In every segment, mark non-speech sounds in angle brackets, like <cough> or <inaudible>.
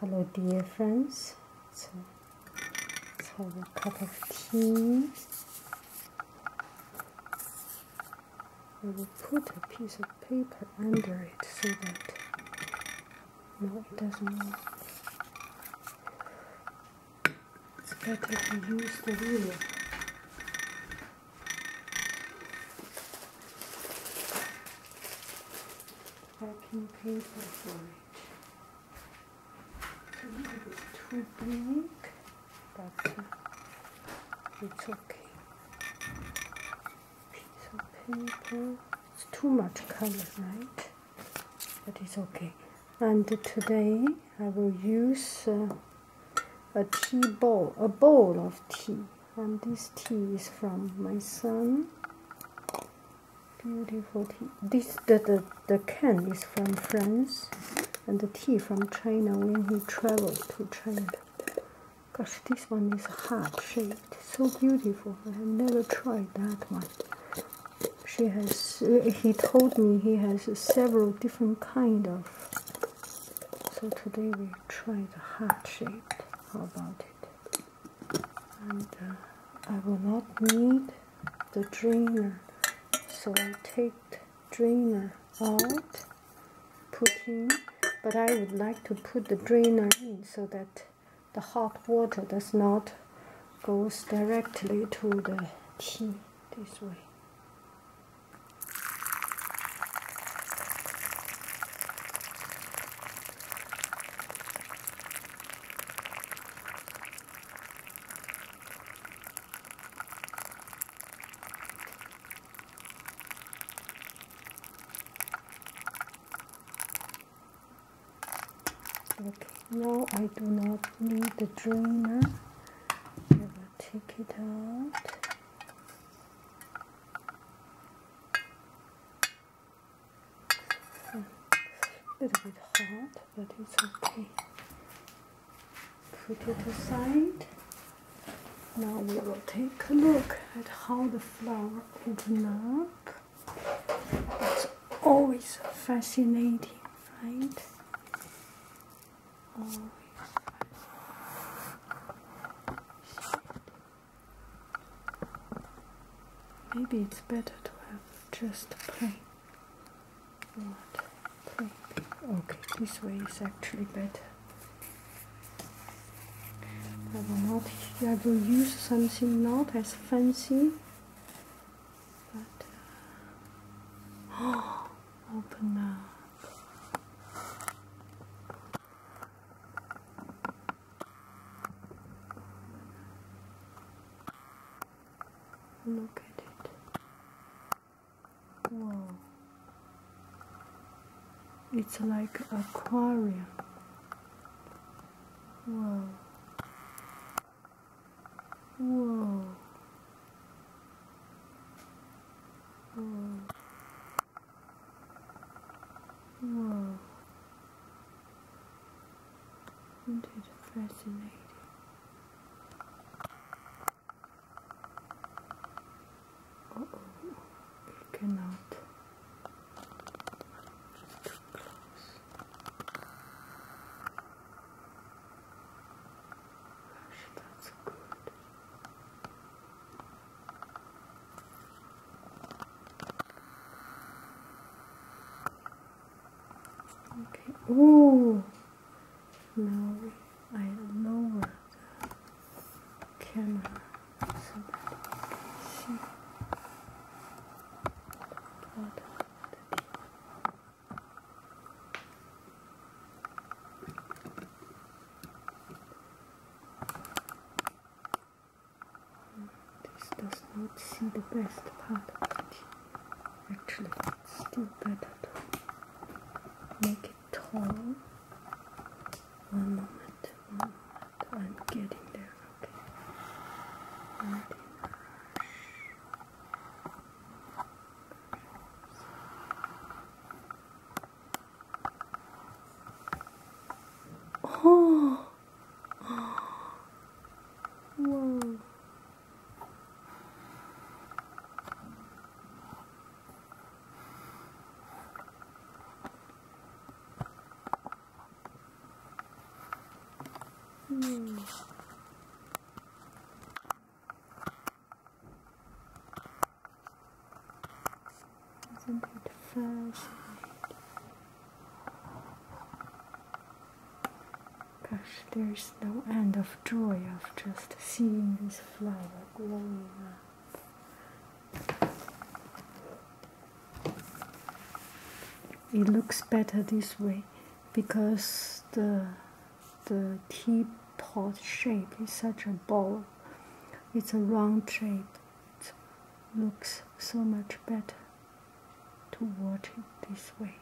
Hello, dear friends. So let's have a cup of tea. I will put a piece of paper under it so that no, it doesn't work. It's better to use the ruler. Packing paper for it. It's a little it's okay. Piece of paper. It's too much color, right? But it's okay. And today I will use uh, a tea bowl, a bowl of tea. And this tea is from my son. Beautiful tea. This the, the the can is from France, and the tea from China when he traveled to China. Gosh, this one is heart shaped, so beautiful. I have never tried that one. She has. He told me he has several different kind of. So today we try the heart shaped. How about it? And uh, I will not need the drainer, so I take the drainer out, put in. But I would like to put the drainer in so that the hot water does not goes directly to the tea this way. Okay, now I do not need the drainer. I will take it out. A little bit hot, but it's okay. Put it aside. Now we will take a look at how the flower open up. It's always fascinating, right? Always. Maybe it's better to have just plain. Plain. Okay, this way is actually better. I will not. I will use something not as fancy, but uh, <gasps> open up. Look at it. Whoa. It's like aquarium. Whoa. Whoa. Whoa. Whoa. Isn't it fascinating? Uh oh, it cannot. Too close. Gosh, that's good. Okay. Ooh. Now I lower the camera so that you can see what This does not see the best 嗯。Gosh, there's no end of joy of just seeing this flower growing up. It looks better this way because the the teapot shape is such a bowl. It's a round shape. It looks so much better to watch it this way.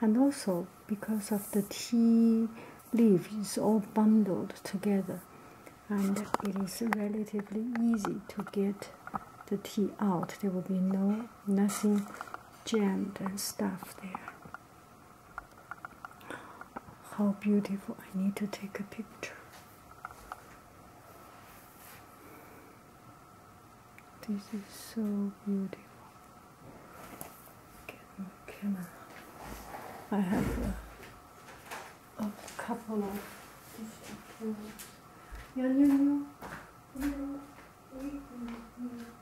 And also because of the tea leaf is all bundled together and it is relatively easy to get the tea out. There will be no nothing jammed and stuff there. How beautiful! I need to take a picture. This is so beautiful. Get my camera. I have a, a couple of different. Yeah, yeah, yeah. yeah.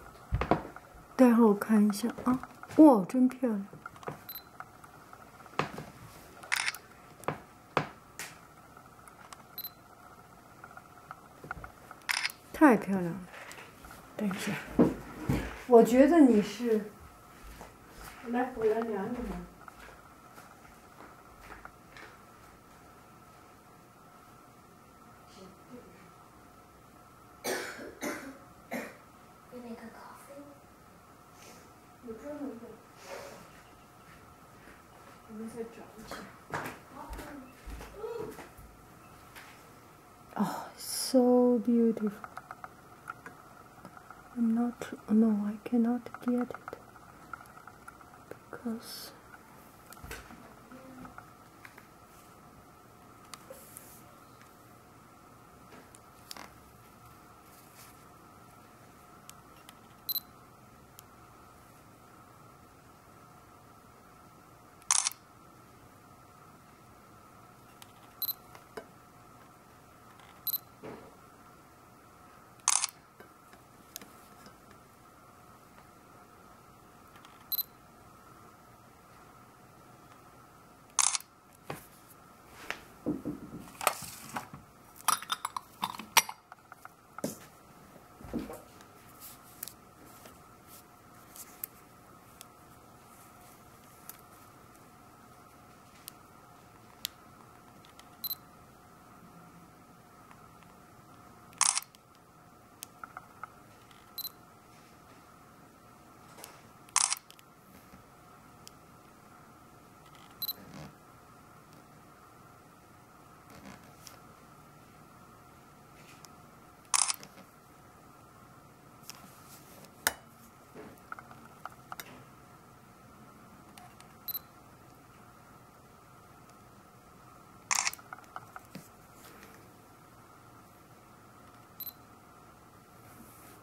待会儿我看一下啊，哇，真漂亮。太漂亮了！等一下，我觉得你是，来，我来量一量。Oh, so beautiful. I'm not, no, I cannot get it because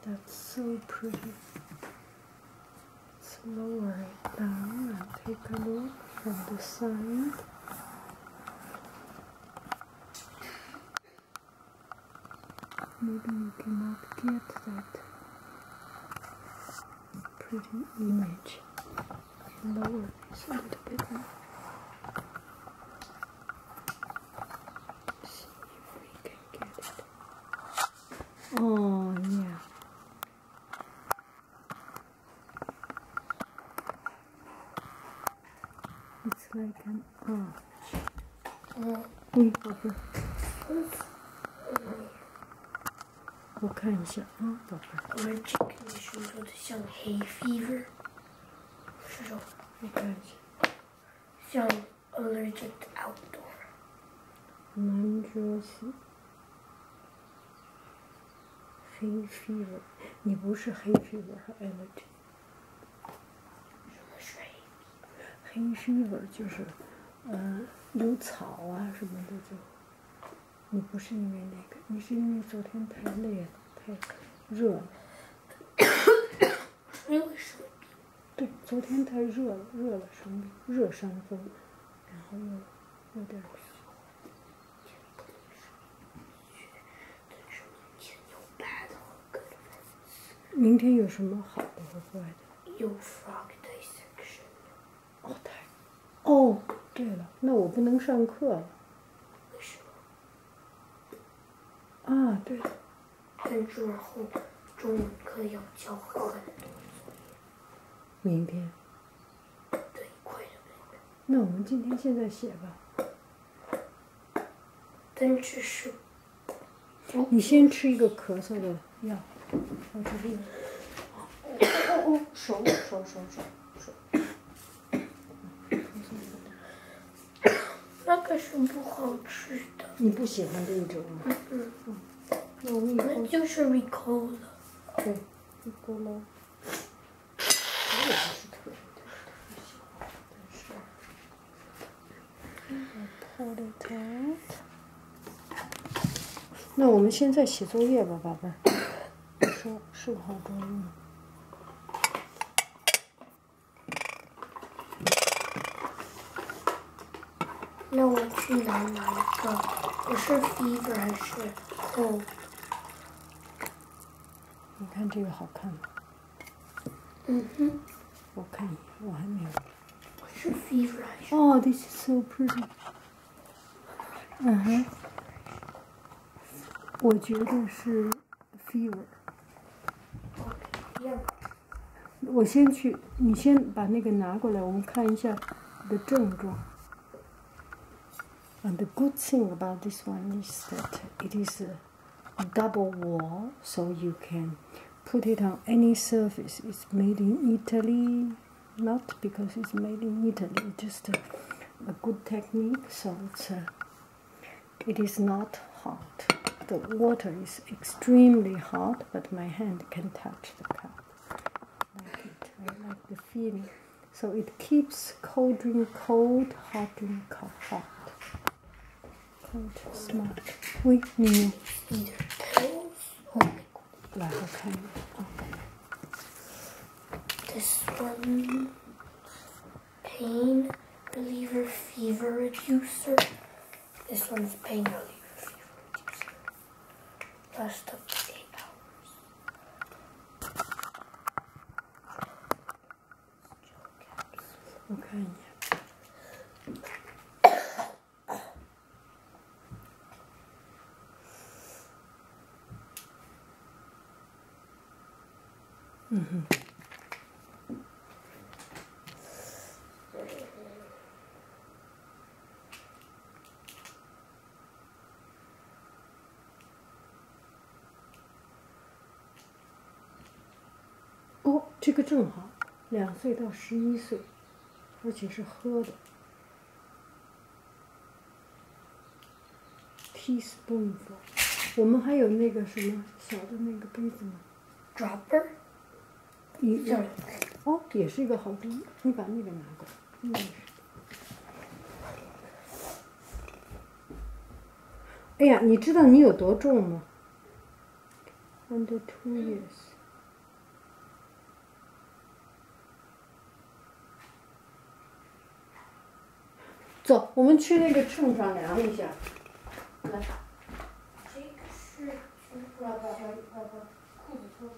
That's so pretty. Let's lower it down and take a look from the side. Maybe you cannot get that pretty image. Lower this a little bit more. It's like an arch. 嗯，宝贝，我看一下啊，宝贝。Allergic condition 说的像 hay fever。这种我看一下，像 allergic to outdoor。南泽西黑 fever，你不是黑 fever 和 allergy，什么是黑？黑 fever 就是，呃，有草啊什么的就，你不是因为那个，你是因为昨天太累了，太热了。<coughs> 是因为生病。对，昨天太热了，热了生病，热伤风，然后又有点明天有什么好的和坏的？有 frog dissection。哦，太，哦，对了，那我不能上课了为什么？啊！对了，但之后中文课要教很多作明天，业，对，快的妹妹。那我们今天现在写吧。但只是你先吃一个咳嗽的药，我这里有。哦哦哦，手手手手手。不好吃的，你不喜欢这一种吗？嗯，那我们以就是 Ricola。对，一锅喽。我也不是特别特别喜欢，但是我 pull it out。那我们现在写作业吧，宝贝是不是好？那我去拿哪一个？我是 fever 还是 cold？你看这个好看吗？嗯哼，我看一眼，我还没有。我是 fever 还是？哦、t h i s is so pretty。嗯哼，我觉得是 fever。我先去，你先把那个拿过来，我们看一下的症状。And the good thing about this one is that it is a double wall, so you can put it on any surface. It's made in Italy, not because it's made in Italy, just a, a good technique. So it's a, it is not hot. The water is extremely hot, but my hand can touch the cup like it. I like the feeling. So it keeps cold drink cold, hot drink hot. Cold, smart, weak, new. Either pills or. Black, okay. This one pain reliever fever reducer. This one's pain reliever. 哼。哦，这个正好，两岁到十一岁，而且是喝的。teaspoonful，我们还有那个什么小的那个杯子吗？Dropper? 你这儿哦，也是一个好主意，你把那个拿过来，那个。哎呀，你知道你有多重吗？Under two years。走，我们去那个秤上量一下。来，这个是把把把把把裤子脱下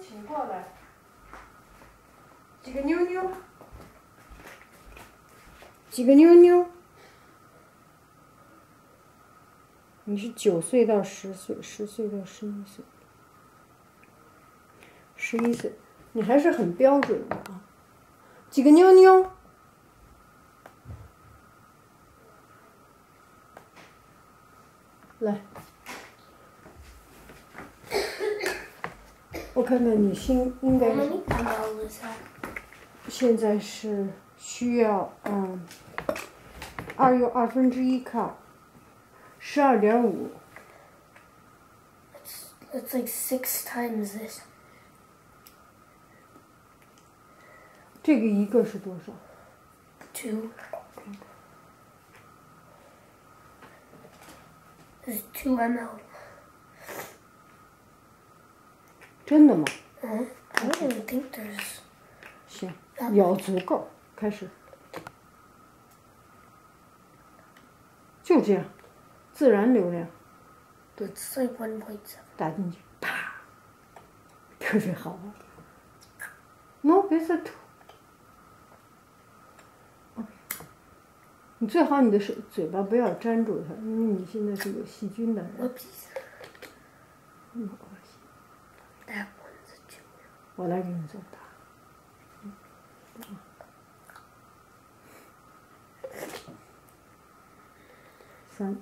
请过来。几个妞妞？几个妞妞？你是九岁到十岁，十岁到十一岁，十一岁，你还是很标准的啊。几个妞妞？来，我看看你心应该。现在是需要嗯，二又二分之一卡，十二点五，It's like six times this. 这个一个是多少？Two. There's two ml. 真的吗？Uh, I think there's. 行，咬足够，开始，就这样，自然流量 It's like 1.7. 打进去，啪，特别好玩。No，别再吐。你最好你的手嘴巴不要粘住它，因为你现在是有细菌的心。That one's a two. 我来给你做答。三，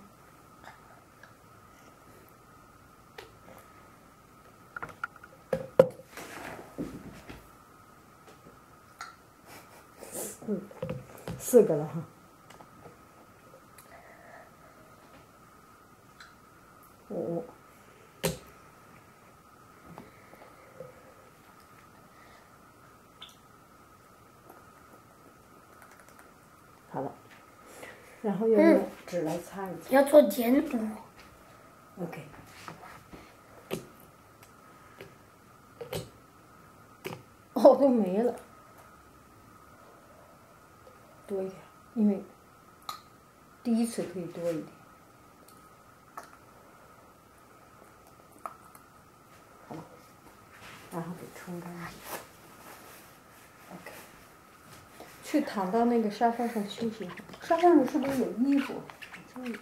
四，四个了哈。五。好了，然后要用纸来擦一擦。要做减五。OK。哦，都没了，多一点，因为第一次可以多一点。好了，然后给冲干净。OK。去躺到那个沙发上休息一会儿。沙发上是不是有衣服？好像有。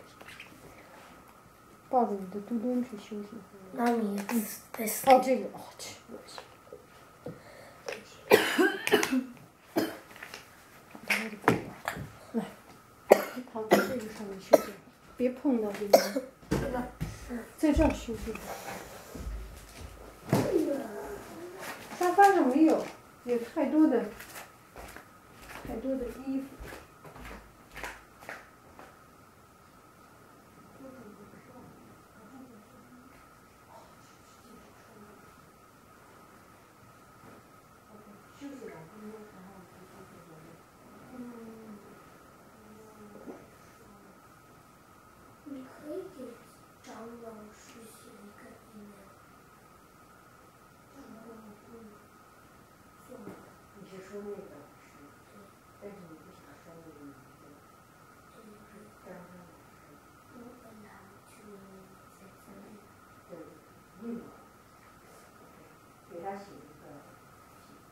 抱着你的嘟嘟去休息一会儿。Mommy, it's this. 哦，这个，哦，去，恶心。来，躺在这个上面休息，别碰到这个，在这儿休息。沙发上没有，有太多的，太多的衣服。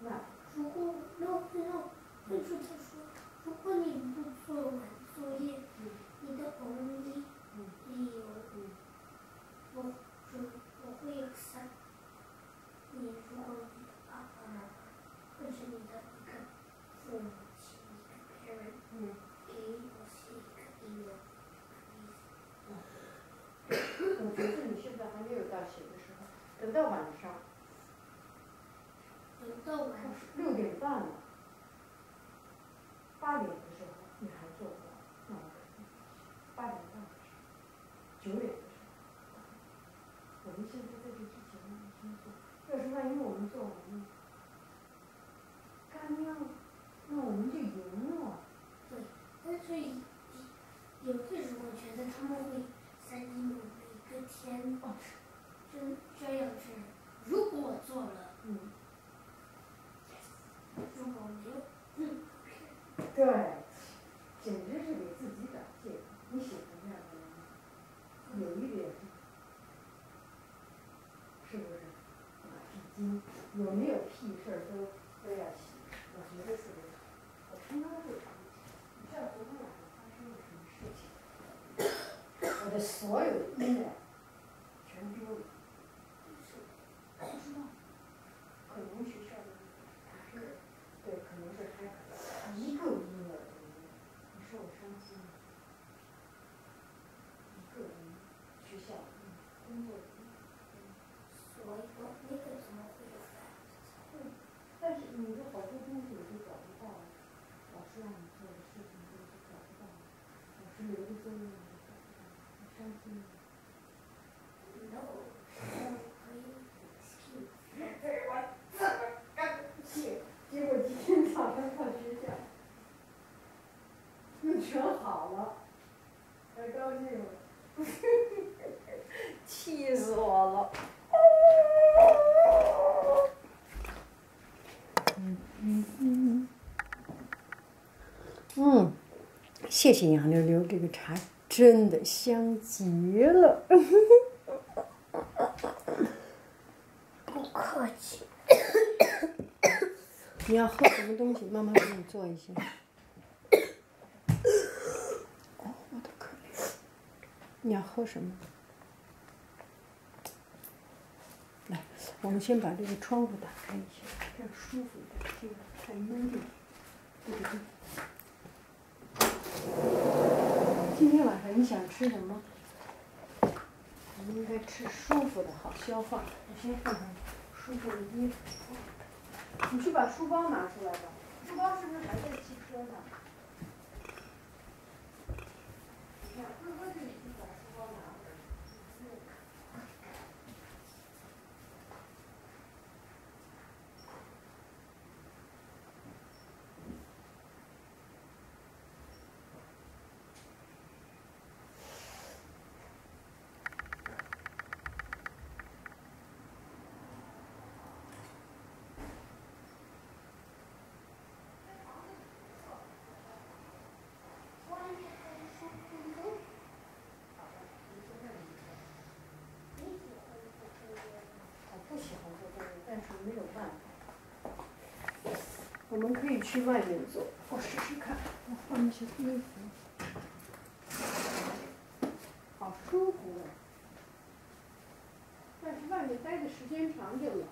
まあ、そこの、の、等到晚上等到晚上六点半了，八点的时候你还做不到，那我肯定。八点半的时候，九点的时候，我们现在在这之前我们先做，要是万一我们做完了，干掉，那我们就赢了。对，但是有的时候觉得他们会在你某一个天哦，就这样是，如果我做了，嗯，如果没有，嗯，对，简直是给自己找借口。你喜欢这样的人吗？有一点，是不是？嗯，有没有屁事儿都都要洗，我觉得特别好。我平常会常洗。你知道昨天晚上发生了什么事情？我的所有的衣料全丢了。不知道，可能学校的还是对，可能是还一个婴儿都没有。你说我伤心吗？一个人学校嗯工作人员。所以说那个怎么会有的？对，但是你的好多东西我都找不到了，老师让你做的事情都是找不到了，老师留的作业我都找不到了，你伤心吗？No，可以 excuse。我这么干气，结果今天早上到学校，又全好了，可高兴了，<laughs> 气死我了。嗯，谢谢杨溜溜，这个茶真的香极了。不客气。<coughs> 你要喝什么东西？妈妈给你做一些。哦，我的可怜。你要喝什么？来，我们先把这个窗户打开一下，这样舒服一点，这个太闷了。对不对？今天晚上你想吃什么？你应该吃舒服的，好消化。我先换上舒服的衣服。你去把书包拿出来吧，书包是不是还在汽车上？你看，哥哥就已经把书包拿回来了。外面还是舒服的。你喜欢不这个？我不喜欢做作业，但是没有办法。我们可以去外面做，我试试看。我换一下衣服，好舒服啊！但是外面待的时间长就冷了。